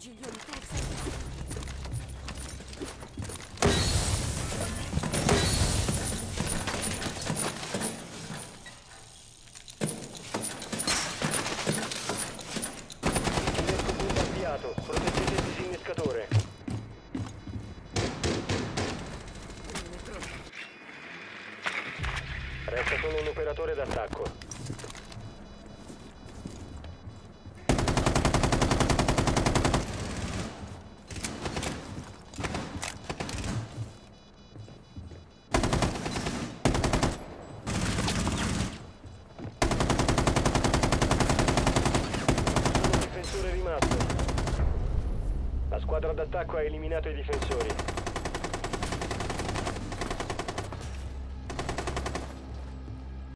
Punto avviato. Proteggete il disinnescatore. Resta solo un operatore d'attacco. Solo un difensore rimasto. La squadra d'attacco ha eliminato i difensori.